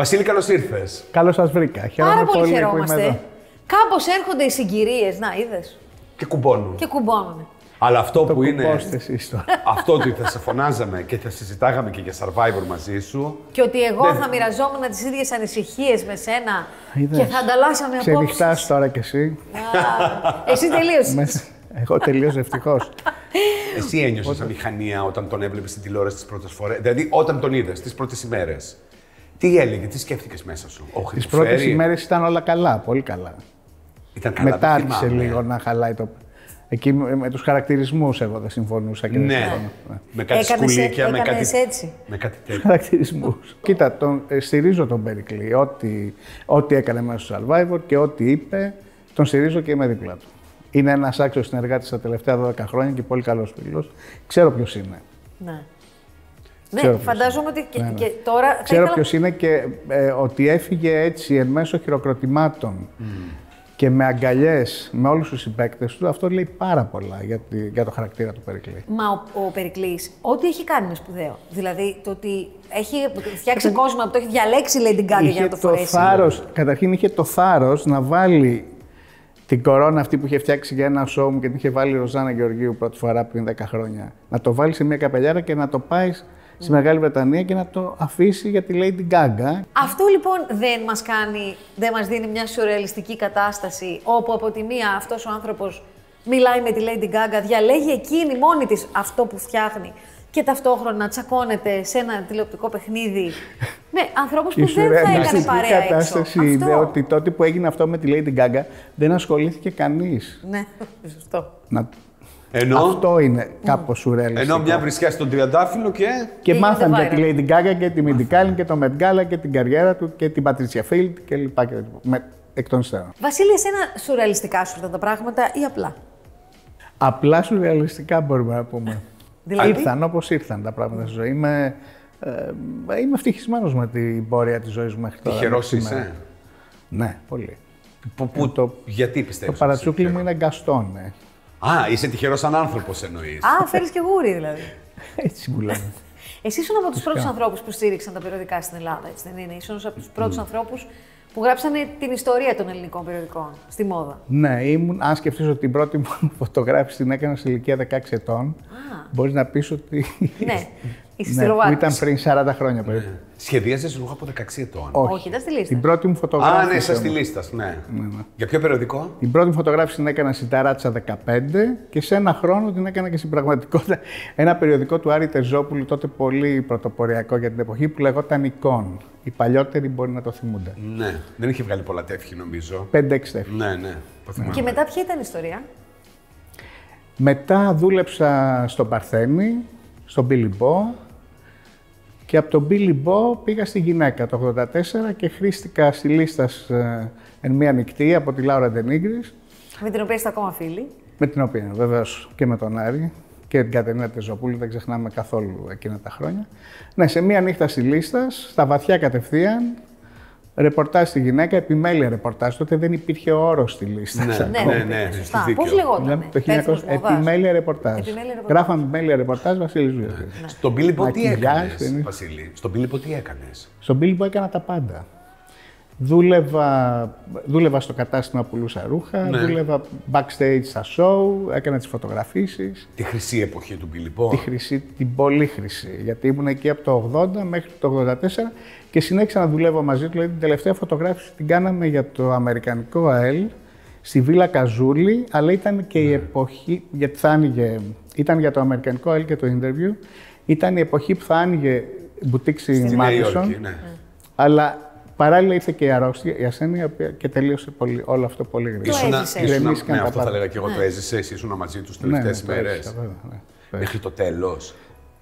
Βασίλη, καλώς ήρθες. Καλώς σας βρήκα. Χαίρομαι Πάρα πολύ που είμαι χαιρόμαστε. εδώ. Κάπως έρχονται οι συγκυρίες. Να, είδες. Και κουμπώνουν. Και κουμπώνουν. Αλλά αυτό Το που είναι. κουμπώστε εσείς τώρα. αυτό ότι θα σε φωνάζαμε και θα συζητάγαμε και για survivor μαζί σου. Και ότι εγώ Δεν- θα μοιραζόμουν τις ίδιες ανησυχίες με σένα Είδες. και θα ανταλλάσσαμε Ξενυχτάς απόψεις. τώρα κι εσύ. Εσύ τελείωσες. Μέσα. Εγώ τελείω ευτυχώς. Εσύ ένιωσες αμηχανία όταν τον έβλεπες στην τηλεόραση τις πρώτες φορές. Δηλαδή, όταν τον είδες τις πρώτες ημέρες. Τι έλεγε, τι σκέφτηκες μέσα σου. Όχι, Τις του πρώτες φέρει. ημέρες ήταν όλα καλά, πολύ καλά. Ήταν καλά. Μετά το άρχισε θυμάμαι. λίγο να χαλάει το. Εκεί με, με τους χαρακτηρισμούς εγώ δεν συμφωνούσα και δεν Ναι. συμφωνώ. Ναι. Με κάτι Έκανες- σκουλίκια, με έκανες κάτι. έτσι. Με κάτι τέτοιο. Χαρακτηρισμούς. Κοίτα, τον, ε, στηρίζω τον Περικλή. Ό,τι, ό,τι έκανε μέσα στο Survivor και ό,τι είπε, τον στηρίζω και είμαι δίπλα του. Είναι ένας άξιος συνεργάτης τα τελευταία 12 χρόνια και πολύ καλός φίλος. Ξέρω ποιος είναι. Ναι. Ξέρω Ναι, ποιος φαντάζομαι ότι και, Ναι, ναι. και τώρα. θα Ξέρω ήθελα- ποιος είναι και ε, ότι έφυγε έτσι εν μέσω χειροκροτημάτων και με αγκαλιές με όλους τους συμπαίκτες του, αυτό λέει πάρα πολλά για, τη- για το χαρακτήρα του Περικλή. Μα ο, ο Περικλής, ό,τι έχει κάνει είναι σπουδαίο. Δηλαδή το ότι έχει φτιάξει κόσμο που το έχει διαλέξει η Lady Gaga για είχε να το το φορέσει. θάρρος, καταρχήν είχε το θάρρος να βάλει την κορώνα αυτή που είχε φτιάξει για ένα show μου και την είχε βάλει η Ροζάνα Γεωργίου πρώτη φορά πριν 10 χρόνια. Να το βάλει σε μια καπελιάρα και να το πάεις στη Μεγάλη Βρετανία και να το αφήσει για τη Lady Gaga. Αυτό λοιπόν δεν μας κάνει, δεν μας δίνει μια σουρεαλιστική κατάσταση όπου από τη μία αυτός ο άνθρωπος μιλάει με τη Lady Gaga, διαλέγει εκείνη μόνη της αυτό που φτιάχνει και ταυτόχρονα τσακώνεται σε ένα τηλεοπτικό παιχνίδι με ανθρώπους που Η δεν θα έκανε σουρεαλιστική παρέα έξω. κατάσταση Αυτό. είναι ότι τότε που έγινε αυτό με τη Lady Gaga δεν ασχολήθηκε κανείς. Ναι, σωστό. Να... Ενώ, Αυτό είναι κάπως σουρεαλιστικό. ενώ μια βρισιά στον τριαντάφυλλο και. Και Και μάθαν για γίνεται τη Lady Gaga και τη Mindy Kaling και το Met Gala και την καριέρα του και την Patricia Field και λοιπά και λοιπά. Με, εκ των υστέρων. Βασίλη, εσένα σουρεαλιστικά σου ήταν τα πράγματα ή απλά; Απλά σουρεαλιστικά μπορούμε να πούμε. Δηλαδή; Ήρθαν όπως ήρθαν τα πράγματα στη ζωή. Είμαι, ε, είμαι ευτυχισμένος με την πορεία της ζωής μου μέχρι τώρα. Τυχερός μέχρι σήμερα. είσαι. Ναι, πολύ. Που, που, το- γιατί πιστεύεις. Το παρατσούκλι μου είναι γκαστόν, ναι. Α, είσαι τυχερός σαν άνθρωπος εννοείς. Α, φέρεις και γούρι δηλαδή. Έτσι μου λένε. Εσύ ήσουν από τους πρώτους ανθρώπους που στήριξαν τα περιοδικά στην Ελλάδα, έτσι δεν είναι; Ήσουν από τους πρώτους ανθρώπους που γράψανε την ιστορία των ελληνικών περιοδικών στη μόδα. ναι, ήμουν, αν σκεφτείς ότι την πρώτη μου φωτογράφηση την έκανα σε ηλικία 16 ετών, μπορείς να πεις ότι... Ναι, είσαι ναι, που στυλοβάτη. ήταν πριν 40 χρόνια περίπου. Σχεδίαζε ρούχα από 16 ετών. Όχι, ήταν στη λίστα. Την πρώτη μου φωτογράφηση. Α, ναι, σα τη όμως. λίστα. Ναι. Για ποιο περιοδικό; Την πρώτη μου φωτογράφηση την έκανα στην Ταράτσα 15 και σε ένα χρόνο την έκανα και στην πραγματικότητα ένα περιοδικό του Άρη Τερζόπουλου, τότε πολύ πρωτοποριακό για την εποχή, που λεγόταν Εικόν. Οι παλιότεροι μπορεί να το θυμούνται. Ναι, δεν είχε βγάλει πολλά τεύχη νομίζω. 5-6 τεύχη. Ναι, ναι. Το θυμάμαι. Και μετά ποια ήταν η ιστορία; Μετά δούλεψα στον Παρθένη, στον Billy Bo και από τον Billy Bo πήγα στη γυναίκα το 84 και χρήστηκα στη λίστα ε, εν μία νυχτή από τη Λάουρα Ντενίγκρης Με την οποία είστε ακόμα φίλοι. Με την οποία βεβαίως και με τον Άρη και την Κατερίνα Τεζοπούλου, δεν ξεχνάμε καθόλου εκείνα τα χρόνια. Ναι, σε μία νύχτα στη λίστα, στα βαθιά κατευθείαν, ρεπορτάζ στη γυναίκα, επιμέλεια ρεπορτάζ. Τότε δεν υπήρχε ο όρος στη λίστα. Ναι, Σαν ναι, ακόμα. ναι, ναι, έχεις Σωστά. δίκιο. Πώς λεγόταν. Μιλάμε το 1900, επιμέλεια ρεπορτάζ. Επιμέλεια ρεπορτάζ. Γράφαμε επιμέλεια ρεπορτάζ Βασίλης Ζούζη. Στον Πίλιππο τι Μακιγιάζ, έκανες, δεν είναι. Βασίλη; Στον Πίλιππο τι έκανες; Στον Μπίλμπο έκανα τα πάντα. Δούλευα, δούλευα στο κατάστημα που πουλούσα ρούχα, Ναι. δούλευα backstage στα show, έκανα τις φωτογραφίσεις. Τη χρυσή εποχή του Πίλιππο. Τη χρυσή, την πολύ χρυσή. Γιατί ήμουν εκεί από το 80 μέχρι το 84 και συνέχισα να δουλεύω μαζί του. Δηλαδή την τελευταία φωτογράφηση την κάναμε για το Αμερικανικό ΑΕΛ στη Βίλα Καζούλη, αλλά ήταν και Ναι. η εποχή, γιατί θα άνοιγε, ήταν για το Αμερικανικό ΑΕΛ και το interview, ήταν η εποχή που θα άνοιγε μπουτίκ στη Στη Νέα Μάδισον, Υόρκη, ναι. αλλά παράλληλα ήρθε και η αρρώστια, η ασθένεια, η οποία και τελείωσε πολύ, όλο αυτό πολύ γρήγορα. Ήσουνα- έζησες. ήσουνα- Ηρεμήθηκαν ναι, τα αυτό θα πάντα. έλεγα και εγώ. Το έζησε. Εσύ ήσουν μαζί τους τι Ναι, ναι, τελευταίες το μέρες. έζησα, βέβαια, ναι. Μέχρι το τέλος.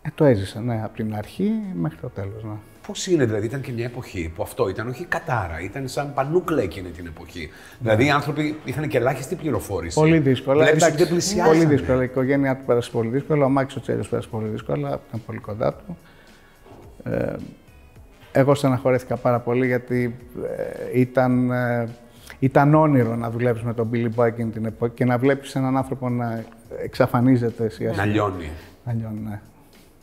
Ε, το έζησα, ναι, από την αρχή μέχρι το τέλος. Ναι. Πώς είναι, δηλαδή, ήταν και μια εποχή που αυτό ήταν όχι κατάρα, ήταν σαν πανούκλα εκείνη την εποχή. Δηλαδή, οι άνθρωποι είχαν και ελάχιστη πληροφόρηση. Πολύ δύσκολα. Βλέπεις ότι Εντάξει, δεν πλησιάζανε. πολύ δύσκολα. Η οικογένειά του πέρασε πολύ δύσκολα. Ο Μάκης ο Τσέριος πέρασε πολύ δύσκολα. Ήταν πολύ κοντά του. Ε, εγώ στεναχωρέθηκα πάρα πολύ γιατί ε, ήταν, ε, ήταν όνειρο να δουλεύεις με τον Billy Boy εκείνη την εποχή και να βλέπεις έναν άνθρωπο να εξαφανίζεται σιγά Να σιγά. λιώνει. Να λιώνει, ναι.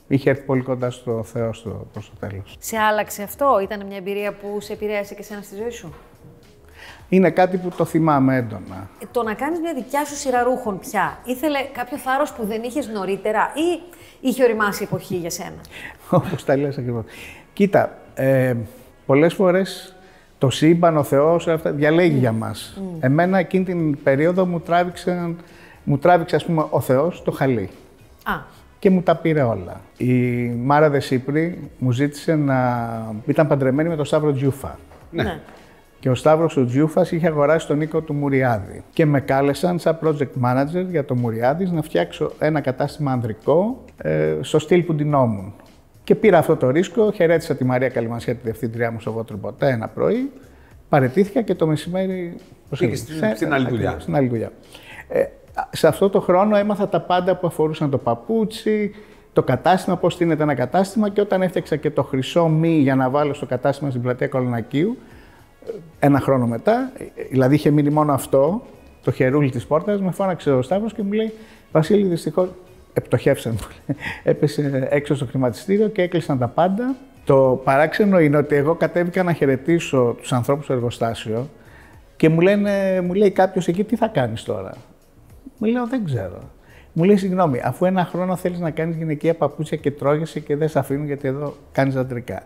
Είχε έρθει πολύ κοντά στο Θεό στο, προς το τέλος. Σε άλλαξε αυτό, ήταν μια εμπειρία που σε επηρέασε και εσένα στη ζωή σου; Είναι κάτι που το θυμάμαι έντονα. Ε, Το να κάνεις μια δικιά σου σειρά ρούχων πια, ήθελε κάποιο θάρρος που δεν είχες νωρίτερα ή είχε οριμάσει η εποχή για σένα; Όπως τα λες ακριβώς. Κοίτα, ε, πολλές φορές το σύμπαν, ο Θεός, όλα αυτά διαλέγει για μας. Εμένα εκείνη την περίοδο μου τράβηξε, μου τράβηξε ας πούμε, ο Θεός το χαλί Α, και μου τα πήρε όλα. Η Μάρα Δεσίπρη μου ζήτησε να... ήταν παντρεμένη με τον Σταύρο Τζιούφα. ναι. Και ο Σταύρος ο Τζιούφας είχε αγοράσει τον οίκο του Μουριάδη. Και με κάλεσαν σαν project manager για το Μουριάδης να φτιάξω ένα κατάστημα ανδρικό ε, στο στυλ που ντυνόμουν. Και πήρα αυτό το ρίσκο, χαιρέτησα τη Μαρία Καλυμασιά, τη διευθύντριά μου στο Βότρο Ποτέ ένα πρωί, παρετήθηκα και το μεσημέρι... πώς Πήγες έλεγε, στην- σε- στην άλλη ακριβώς, δουλειά. Στην άλλη δουλειά. Ε, σε αυτό το χρόνο έμαθα τα πάντα που αφορούσαν το παπούτσι, το κατάστημα, πώς στείνεται ένα κατάστημα και όταν έφτιαξα και το χρυσό μη για να βάλω στο κατάστημα στην πλατεία Κολονακίου, ένα χρόνο μετά, δηλαδή είχε μείνει μόνο αυτό, το χερούλι της πόρτας, με φώναξε ο Σταύρος και μου λέει «Βασίλη, δυστυχώς, επτοχεύσαν, μου λέει. έπεσε έξω στο χρηματιστήριο και έκλεισαν τα πάντα». Το παράξενο είναι ότι εγώ κατέβηκα να χαιρετήσω τους ανθρώπους στο εργοστάσιο και μου, λένε, μου λέει κάποιος εκεί «Τι θα κάνεις τώρα» Μου λέω δεν ξέρω. Μου λέει συγγνώμη, αφού ένα χρόνο θέλεις να κάνεις γυναικεία παπούτσια και τρώγεσαι και δεν σε αφήνουν γιατί εδώ κάνεις αντρικά.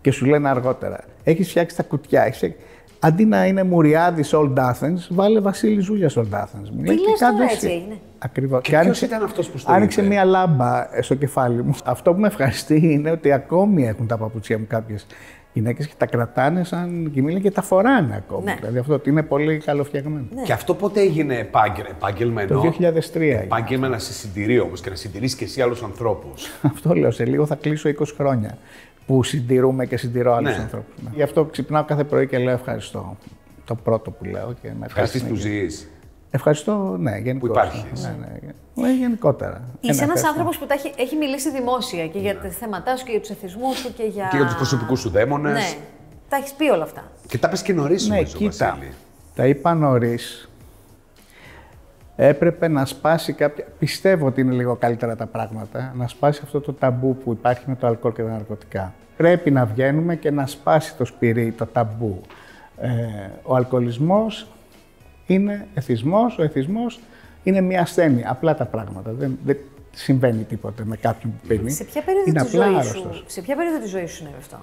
Και σου λένε αργότερα, έχεις φτιάξει τα κουτιά. Έχεις... φτιάξει- Αντί να είναι Μουριάδης Old Athens, βάλε Βασίλη Ζούλιας Old Athens. Μου Τι λες τώρα, έτσι έγινε; Ακριβώς. Και ποιος ήταν αυτός που στο Άνοιξε είπε; μία λάμπα ε, στο κεφάλι μου. Αυτό που με ευχαριστεί είναι ότι ακόμη έχουν τα παπούτσια μου κάποιες γυναίκες και τα κρατάνε σαν κοιμήλια και τα φοράνε ακόμη. Ναι. Δηλαδή αυτό ότι είναι πολύ καλοφτιαγμένο. Και αυτό πότε έγινε επάγγελμα, επάγγελμα εννοώ; Το 2003. έγινε. Επάγγελμα να σε συντηρεί όμως και να συντηρήσει και εσύ άλλους ανθρώπους. Αυτό λέω, σε λίγο θα κλείσω 20 χρόνια που συντηρούμε και συντηρώ άλλους Ναι. ανθρώπους. Γι' αυτό ξυπνάω κάθε πρωί και λέω ευχαριστώ. Το πρώτο που λέω. Και με Ευχαριστεί που ευχαριστώ. ζεις. Ευχαριστώ, ναι, γενικότερα. υπάρχεις. Ναι, ναι, ναι, γενικότερα. Είσαι ένα ευχαριστώ. άνθρωπος που τα έχει, έχει μιλήσει δημόσια και για τα θέματα σου και για τους εθισμούς σου και για. Και για τους προσωπικούς σου δαίμονες. Ναι. Τα έχεις πει όλα αυτά. Και τα πες και νωρίς Ναι, νομίζω, κοίτα. Βασίλη. Τα είπα νωρίς. Έπρεπε να σπάσει κάποια. Πιστεύω ότι είναι λίγο καλύτερα τα πράγματα. Να σπάσει αυτό το ταμπού που υπάρχει με το αλκοόλ και τα ναρκωτικά. Πρέπει να βγαίνουμε και να σπάσει το σπυρί, το ταμπού. Ε, ο αλκοολισμός είναι εθισμός, ο εθισμός είναι μια ασθένεια. Απλά τα πράγματα. Δεν, δεν συμβαίνει τίποτε με κάποιον που πίνει. Σε ποια περίοδο είναι της απλά ζωής άρρωστος. σου, σε ποια περίοδο της ζωής σου συνέβη αυτό;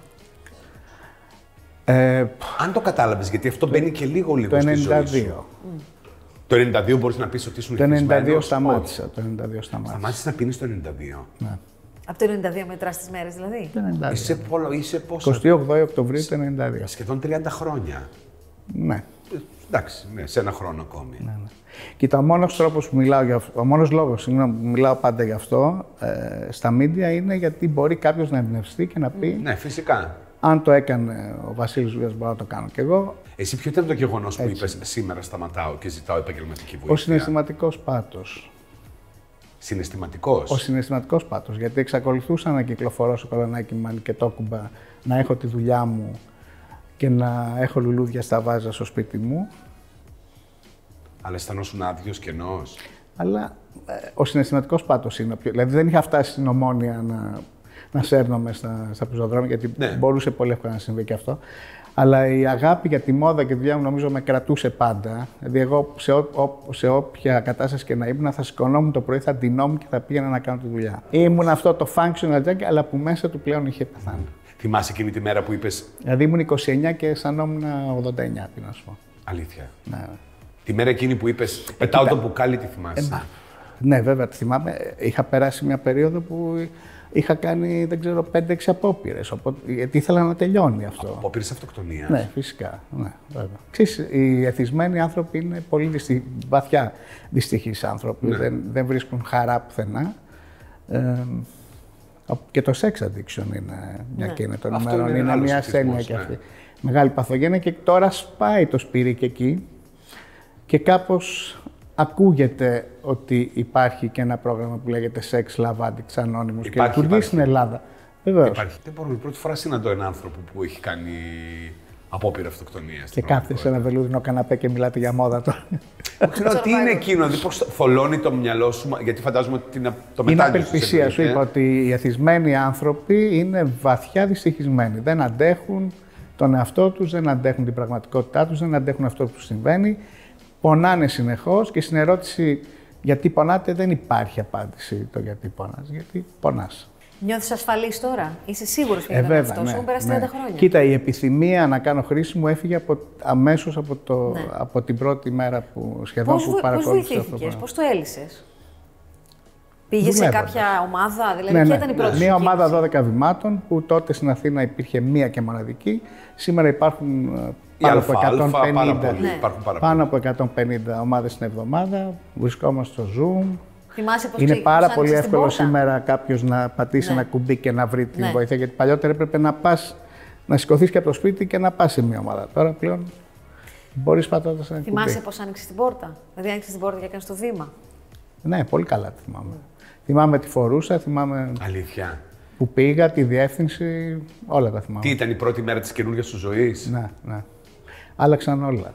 Ε, Αν το κατάλαβες, γιατί αυτό μπαίνει και λίγο λίγο το στη ζωή 92. σου. Το 92 μπορείς να πεις ότι ήσουν Το 92 εθισμένος. σταμάτησα. Όχι. Το 92 σταμάτησα. Σταμάτησες να πίνεις το 92. Ναι. Από το 92 μετράς τις μέρες δηλαδή; Το 92. Είσαι, πολλο, είσαι πόσο; 28 Οκτωβρίου του 92. Σχεδόν 30 χρόνια. Ναι. Ε, Εντάξει, ναι, σε ένα χρόνο ακόμη. ναι, ναι. Κοίτα, ο μόνος τρόπος που μιλάω για αυτό, ο μόνος λόγος συγγνώμη, που μιλάω πάντα γι' αυτό ε, στα μίντια είναι γιατί μπορεί κάποιος να εμπνευστεί και να πει Ναι, φυσικά. αν το έκανε ο Βασίλης Ζούγιας μπορώ να το κάνω κι εγώ. Εσύ ποιο ήταν το γεγονός που είπες σήμερα σταματάω και ζητάω επαγγελματική βοήθεια. Ο συναισθηματικός πάτος. Συναισθηματικός; Ο συναισθηματικός πάτος. Γιατί εξακολουθούσα να κυκλοφορώ στο κολονάκι Μαν και τόκουμπα, να έχω τη δουλειά μου και να έχω λουλούδια στα βάζα στο σπίτι μου. Αλλά αισθανόσουν άδειος κενό. Αλλά ε, ο συναισθηματικός πάτος είναι ο πιο... Δηλαδή δεν είχα φτάσει στην ομόνια να, να σέρνομαι στα, στα πεζοδρόμια, γιατί Ναι. μπορούσε πολύ εύκολα να συμβεί και αυτό. Αλλά η αγάπη για τη μόδα και τη δουλειά μου νομίζω με κρατούσε πάντα. Δηλαδή, εγώ σε, ό, ό- σε όποια κατάσταση και να ήμουν, θα σηκωνόμουν το πρωί, θα ντυνόμουν και θα πήγαινα να κάνω τη δουλειά. Ήμουν αυτό το functional junkie, αλλά που μέσα του πλέον είχε πεθάνει. Θυμάσαι εκείνη τη μέρα που είπε Δηλαδή ήμουν 29 και αισθανόμουν 89, τι να σου πω. Αλήθεια. Ναι. Τη μέρα εκείνη που είπες Πετάω το μπουκάλι, τη θυμάσαι. Ναι, βέβαια, τη θυμάμαι. Είχα περάσει μια περίοδο που είχα κάνει, δεν ξέρω, 5-6 απόπειρες. Γιατί ήθελα να τελειώνει αυτό. Απόπειρες αυτοκτονίας. Ναι, φυσικά. Ναι, βέβαια. Ξέρεις, οι εθισμένοι άνθρωποι είναι πολύ δυστι... βαθιά δυστυχείς άνθρωποι. Δεν, δεν βρίσκουν χαρά πουθενά. Ε, Και το sex addiction είναι μια Ναι. κίνηση των Αυτό ημερών. είναι Είναι, άλλος μια εθισμός, ασθένεια και ναι. αυτή. Μεγάλη παθογένεια και τώρα σπάει το σπίρι και εκεί και κάπως ακούγεται ότι υπάρχει και ένα πρόγραμμα που λέγεται Sex Love Addicts Anonymous και Υπάρχει, λειτουργεί υπάρχει. στην Ελλάδα. Βεβαίως. Υπάρχει. Δεν μπορούμε. Πρώτη φορά συναντώ έναν άνθρωπο που έχει κάνει απόπειρα αυτοκτονίας. Και κάθεται σε ένα βελούδινο καναπέ και μιλάτε για μόδα τώρα. Ξέρω τι είναι εκείνο, δηλαδή πώς θολώνει το μυαλό σου, μα- γιατί φαντάζομαι ότι είναι το Είναι μετάνιωσες, απελπισία. Σου εννοείται. είπα ότι οι εθισμένοι άνθρωποι είναι βαθιά δυστυχισμένοι. Δεν αντέχουν τον εαυτό τους, δεν αντέχουν την πραγματικότητά τους, δεν αντέχουν αυτό που τους συμβαίνει. Πονάνε συνεχώς και στην ερώτηση γιατί πονάτε δεν υπάρχει απάντηση το γιατί πονάς. Γιατί πονάς. Νιώθεις ασφαλής τώρα; Είσαι σίγουρος που Ε, είναι βέβαια, αυτό; ναι, Έχουν περάσει ναι. 30 χρόνια. Κοίτα, η επιθυμία να κάνω χρήση μου έφυγε από, αμέσως από, το, Ναι. από την πρώτη μέρα που σχεδόν Πώς που παρακολούθησα αυτό το βοηθήθηκες, πράγμα. πώς το έλυσες; Πήγες σε Δουλεύοντας. κάποια ομάδα, δηλαδή Ναι, ποια ναι. ήταν η πρώτη σου Μία ομάδα κίνηση; 12 βημάτων που τότε στην Αθήνα υπήρχε μία και μοναδική. Σήμερα υπάρχουν ε, Η πάνω από αλφα-αλφα, 150, πάρα πολλοί, Ναι. υπάρχουν πάρα πάνω από 150 ομάδες την εβδομάδα. Βρισκόμαστε στο Zoom. Θυμάσαι πώς Είναι ξε- πάρα πώς πολύ άνοιξες την εύκολο πόρτα; σήμερα κάποιος να πατήσει Ναι. ένα κουμπί και να βρει την Ναι. βοήθεια. Γιατί παλιότερα έπρεπε να πας να σηκωθείς και από το σπίτι και να πας σε μία ομάδα. Τώρα πλέον μπορείς πατώντας ένα Θυμάσαι κουμπί. πώ άνοιξες την πόρτα; Δηλαδή άνοιξες την πόρτα και έκανες το βήμα; Ναι, πολύ καλά τη θυμάμαι. Θυμάμαι τι φορούσα, θυμάμαι Αλήθεια. που πήγα, τη διεύθυνση, όλα τα θυμάμαι. Τι ήταν η πρώτη μέρα της καινούργιας σου ζωής; Ναι, ναι. Άλλαξαν όλα.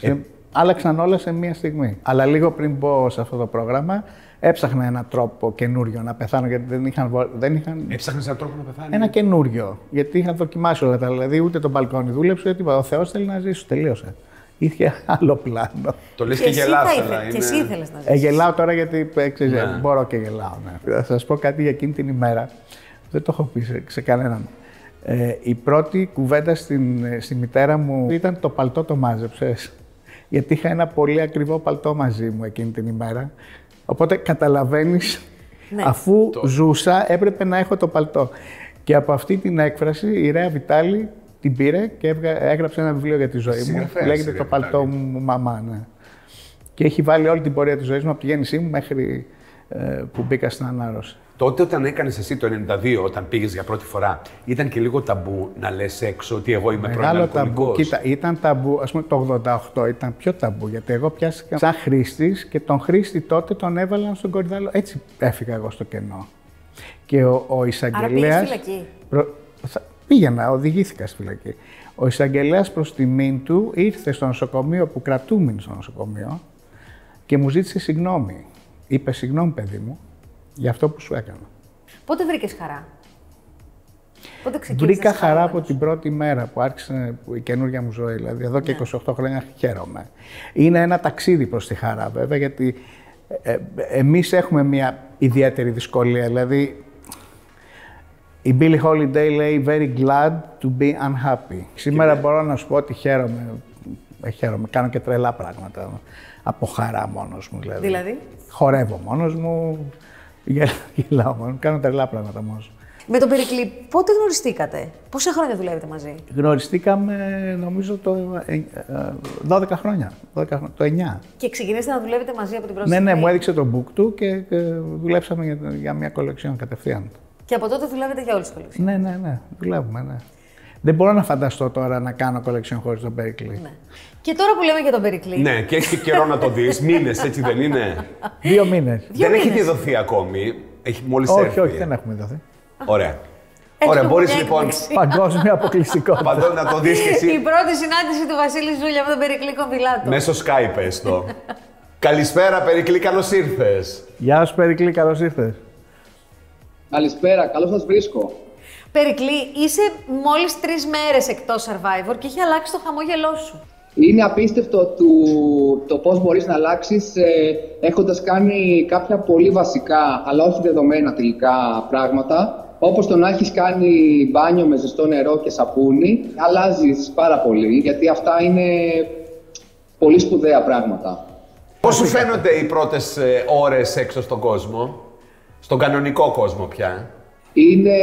Ε, Σε- Άλλαξαν όλα σε μία στιγμή. Αλλά λίγο πριν μπω σε αυτό το πρόγραμμα, έψαχνα έναν τρόπο καινούριο να πεθάνω, γιατί δεν είχαν, βο- δεν είχαν Έψαχνες έναν τρόπο να πεθάνεις; ένα καινούριο. Γιατί είχαν δοκιμάσει όλα τα. Δηλαδή, ούτε το μπαλκόνι δούλεψε, ούτε τίποτα. Ο Θεός θέλει να ζήσει. Τελείωσε. Είχε άλλο πλάνο. Το λες και, Και εσύ γελάς, θα αλλά ήθε- είναι... Και εσύ ήθελες να Ε, ζήσεις. γελάω τώρα γιατί ε, ξέρεις, Ναι. μπορώ και γελάω. Ναι. Θα σας πω κάτι για εκείνη την ημέρα. Δεν το έχω πει σε, σε κανέναν. Ε, η πρώτη κουβέντα στην, ε, στη μητέρα μου ήταν το παλτό το μάζεψες. Γιατί είχα ένα πολύ ακριβό παλτό μαζί μου εκείνη την ημέρα. Οπότε καταλαβαίνεις, Ναι. αφού ζούσα έπρεπε να έχω το παλτό. Και από αυτή την έκφραση η Ρέα Βιτάλη την πήρε και έβγα- έγραψε ένα βιβλίο για τη ζωή μου. Συγγραφέας, που Λέγεται η το Ρέα παλτό Βιτάλη. μου μαμά. Ναι. Και έχει βάλει όλη την πορεία της ζωής μου από τη γέννησή μου μέχρι ε, που μπήκα στην ανάρρωση. Τότε όταν έκανες εσύ το 92, όταν πήγες για πρώτη φορά, ήταν και λίγο ταμπού να λες έξω ότι εγώ είμαι πρώην Μεγάλο ταμπού. αλκοολικός. Κοίτα, ήταν ταμπού, ας πούμε το 88 ήταν πιο ταμπού, γιατί εγώ πιάστηκα σαν χρήστης και τον χρήστη τότε τον έβαλαν στον κορυδάλο. Έτσι έφυγα εγώ στο κενό. Και ο, ο εισαγγελέα. πήγες φυλακή. Πήγαινα, οδηγήθηκα στη φυλακή. Ο εισαγγελέας προς τιμήν του ήρθε στο νοσοκομείο που κρατούμουν στο νοσοκομείο και μου ζήτησε συγγνώμη. Είπε συγγνώμη, παιδί μου, για αυτό που σου έκανα. Πότε βρήκες χαρά; Πότε ξεκίνησες. Βρήκα χαρά από την πρώτη μέρα που άρχισε η καινούργια μου ζωή. Δηλαδή, εδώ και 28 χρόνια χαίρομαι. Είναι ένα ταξίδι προς τη χαρά, βέβαια, γιατί ε, ε, εμείς έχουμε μια ιδιαίτερη δυσκολία. Δηλαδή, η Billie Holiday λέει «Very glad to be unhappy». Σήμερα μπορώ να σου πω ότι χαίρομαι. Ε, χαίρομαι. Κάνω και τρελά πράγματα από χαρά μόνος μου. Δηλαδή, Δηλαδή; Χορεύω μόνος μου, γελ- γελάω μόνος μου, κάνω τρελά πράγματα μόνος μου. Με τον Περικλή, πότε γνωριστήκατε; Πόσα χρόνια δουλεύετε μαζί; Γνωριστήκαμε νομίζω το ε, ε, 12 χρόνια, 12 χρόνια, το 9. Και ξεκινήσατε να δουλεύετε μαζί από την πρώτη Ναι, ναι, στιγμή; μου έδειξε το book του και ε, δουλέψαμε για, για μια κολεξιόν κατευθείαν. Και από τότε δουλεύετε για όλες τις κολλήσει. Ναι, ναι, ναι, δουλεύουμε, ναι. Δεν μπορώ να φανταστώ τώρα να κάνω κολεξιόν χωρίς τον Περικλή. Ναι. Και τώρα που λέμε για τον Περικλή. Ναι, και έχει και καιρό να το δεις. Μήνες, έτσι δεν είναι; Δύο μήνες. Δύο δεν έχει μήνες. διδοθεί ακόμη. Έχει μόλις όχι, έρθει. όχι, δεν έχουμε δοθεί. Ωραία. Έχουμε Ωραία, μπορείς μια λοιπόν. έκπληξη. Παγκόσμια αποκλειστικότητα. Παντών να το δεις και Η εσύ. πρώτη συνάντηση του Βασίλη Ζούλια με τον Περικλή Κομπιλάτο. Μέσω Skype έστω. Καλησπέρα, Περικλή, καλώς ήρθες. Γεια σου Περικλή, καλώς ήρθες. Καλησπέρα, καλώς σας βρίσκω. Περικλή, είσαι μόλις τρεις μέρες εκτός survivor και έχει αλλάξει το χαμόγελό σου. Είναι απίστευτο του, το πώς μπορείς να αλλάξεις ε, έχοντας κάνει κάποια πολύ βασικά, αλλά όχι δεδομένα τελικά πράγματα. Όπως το να έχεις κάνει μπάνιο με ζεστό νερό και σαπούνι, αλλάζεις πάρα πολύ, γιατί αυτά είναι πολύ σπουδαία πράγματα. Πώς σου φαίνονται οι πρώτες ώρες έξω στον κόσμο, στον κανονικό κόσμο πια; Είναι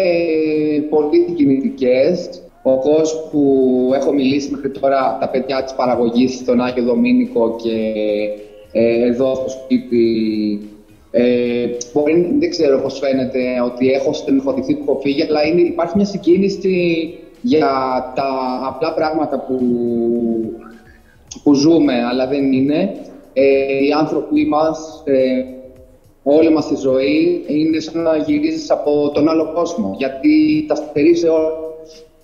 πολύ κινητικές. Ο κόσμος που έχω μιλήσει μέχρι τώρα, τα παιδιά της παραγωγής στον Άγιο Δομήνικο και ε, εδώ στο σπίτι Ε, μπορεί, δεν ξέρω πώς φαίνεται ότι έχω στενοχωρηθεί που έχω φύγει, αλλά είναι, υπάρχει μια συγκίνηση για τα απλά πράγματα που, που ζούμε, αλλά δεν είναι. Ε, οι άνθρωποι μας, ε, όλη μας η ζωή, είναι σαν να γυρίζεις από τον άλλο κόσμο, γιατί τα στερείς όλα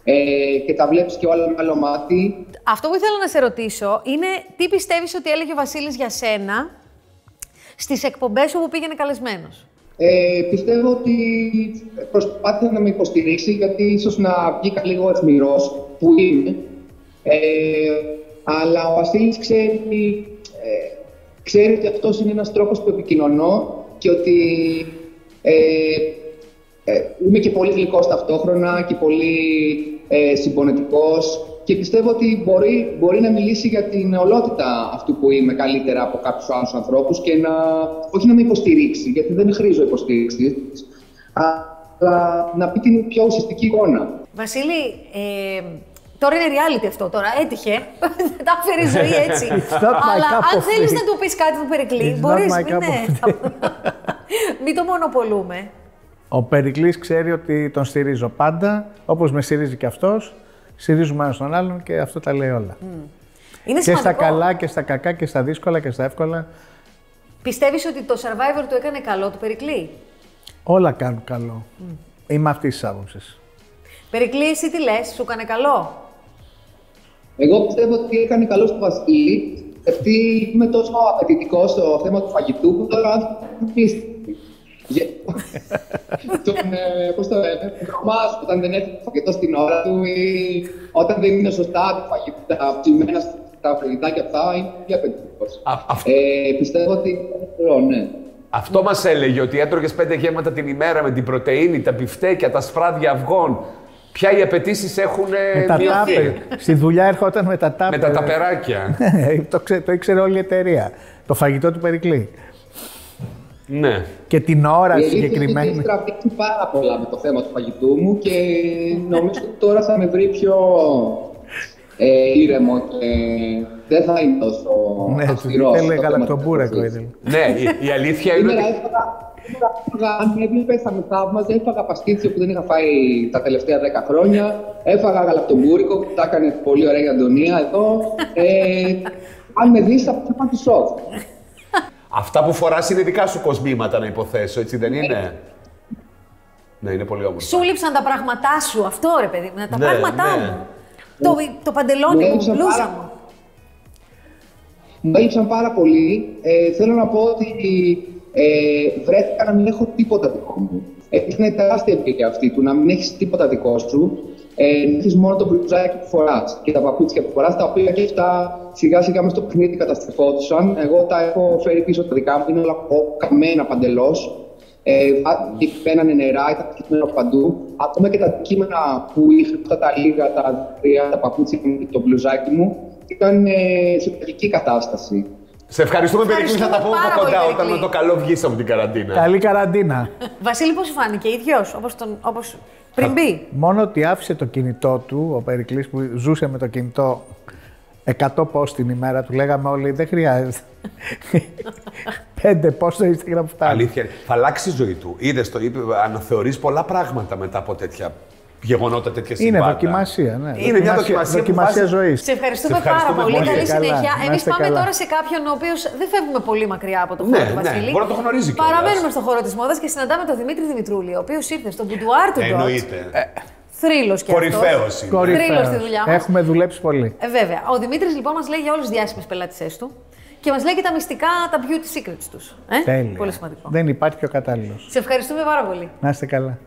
ε, και τα βλέπεις και όλα με άλλο μάτι. Αυτό που ήθελα να σε ρωτήσω είναι τι πιστεύεις ότι έλεγε ο Βασίλης για σένα στις εκπομπές όπου πήγαινε καλεσμένος; Ε, πιστεύω ότι προσπάθησε να με υποστηρίξει γιατί ίσως να βγήκα λίγο εθμηρός που είμαι. Ε, αλλά ο Βασίλης ξέρει, ε, ξέρει ότι αυτός είναι ένας τρόπος που επικοινωνώ και ότι ε, ε, είμαι και πολύ γλυκός ταυτόχρονα και πολύ ε, συμπονετικός και πιστεύω ότι μπορεί, μπορεί να μιλήσει για την νεολότητα αυτού που είμαι καλύτερα από κάποιους άλλους ανθρώπους και να, όχι να με υποστηρίξει, γιατί δεν χρήζω υποστήριξης, αλλά να πει την πιο ουσιαστική εικόνα. Βασίλη, ε, Τώρα είναι reality αυτό, τώρα έτυχε. Τα έφερε η ζωή έτσι. Αλλά αν θέλεις να του πεις κάτι του Περικλή, μπορείς. Ναι. Μην το μονοπολούμε. Ο Περικλής ξέρει ότι τον στηρίζω πάντα, όπως με στηρίζει και αυτός στηρίζουμε ένας τον άλλον και αυτό τα λέει όλα. Είναι και στα καλά και στα κακά και στα δύσκολα και στα εύκολα. Πιστεύεις ότι το Survivor του έκανε καλό του Περικλή; Όλα κάνουν καλό. Mm. Είμαι αυτής της άποψης. Περικλή, εσύ τι λες, σου έκανε καλό; Εγώ πιστεύω ότι έκανε καλό στο Βασίλη, γιατί είμαι τόσο απαιτητικός στο θέμα του φαγητού που τώρα τον, ε, πώς το λένε, τρομάζω όταν δεν έχει φαγητό στην ώρα του ή όταν δεν είναι σωστά τα φαγητά, τα ψημένα τα φαγητάκια αυτά, είναι πιο απαιτητικός. Ε, πιστεύω ότι ναι. Αυτό μας έλεγε ότι έτρωγες πέντε γέμματα την ημέρα με την πρωτενη, τα μπιφτέκια, τα σφράδια αυγών. Πια οι απαιτήσεις έχουν μειωθεί; Στη δουλειά έρχονταν με τα τάπερ. Με τα ταπεράκια. το, το ήξερε όλη η εταιρεία. Το φαγητό του Περικλή. Ναι. Και την ώρα συγκεκριμένη. Έχει τραβήξει πάρα πολλά με το θέμα του φαγητού μου και νομίζω ότι τώρα θα με βρει πιο ε, ήρεμο και δεν θα είναι τόσο ναι, αυστηρό. Ναι, έλεγα γαλακτομπούρεκο Ναι, η, η αλήθεια είναι ότι... Αν με έβλεπες, θα με θαύμαζε. Έφαγα παστίτσιο που δεν είχα φάει τα τελευταία 10 χρόνια. Έφαγα γαλακτομπούρικο που τα έκανε πολύ ωραία η Αντωνία εδώ. Ε, αν με δεις, θα πάω τη σοκ. Αυτά που φοράς είναι δικά σου κοσμήματα, να υποθέσω, έτσι δεν είναι; Ναι, είναι πολύ όμορφο. Σου λείψαν τα πράγματά σου, αυτό ρε παιδί μου, τα ναι, πράγματά ναι. μου. Το, το παντελόνι μου, μπλούζα μου. Μου έλειψαν πάρα πολύ. Ε, θέλω να πω ότι ε, βρέθηκα να μην έχω τίποτα δικό μου. Είναι τεράστια εμπειρία αυτή του να μην έχεις τίποτα δικό σου ε, έχεις μόνο το μπλουζάκι που φοράς και τα παπούτσια που φοράς, τα οποία και αυτά σιγά σιγά μες στο παιχνίδι καταστρεφόντουσαν. Εγώ τα έχω φέρει πίσω τα δικά μου, είναι όλα καμένα παντελώς. Ε, μπαίνανε νερά, ήταν κείμενα παντού. Ακόμα και τα κείμενα που είχα, αυτά τα λίγα, τα τρία, τα παπούτσια μου και το μπλουζάκι μου, ήταν ε, σε τραγική κατάσταση. Σε ευχαριστούμε, Περικλή. Θα τα πούμε από κοντά όταν με το καλό βγει από την καραντίνα. Καλή καραντίνα. Βασίλη, πώς σου φάνηκε, ίδιος, όπως πριν μπει; Μόνο ότι άφησε το κινητό του, ο Περικλής που ζούσε με το κινητό 100 πώ την ημέρα, του λέγαμε όλοι δεν χρειάζεται. Πέντε πώ το Instagram φτάνει. Αλήθεια. Θα αλλάξει η ζωή του. Είδες το, αναθεωρείς πολλά πράγματα μετά από τέτοια γεγονότα τέτοια Είναι δοκιμασία, ναι. Είναι μια δοκιμασία, δοκιμασία ζωής. Σε ευχαριστούμε, πάρα πολύ. Καλή συνέχεια. Εμείς πάμε τώρα σε κάποιον ο οποίος δεν φεύγουμε πολύ μακριά από το χώρο ναι, του ναι, Βασίλη. μπορεί να το γνωρίζει κιόλας. Παραμένουμε στον χώρο της μόδας και συναντάμε τον Δημήτρη Δημητρούλη, ο οποίος ήρθε στο μπουντουάρ του Εννοείται. Θρύλος και Κορυφαίος είναι. Θρύλος στη δουλειά μας. Έχουμε δουλέψει πολύ. Ε, βέβαια. Ο Δημήτρης λοιπόν μας λέει για όλες τις διάσημες πελάτησές του και μας λέει και τα μυστικά, τα beauty secrets τους. Ε; Τέλεια. Πολύ σημαντικό. Δεν υπάρχει πιο κατάλληλος. Σε ευχαριστούμε πάρα πολύ. Να είστε καλά.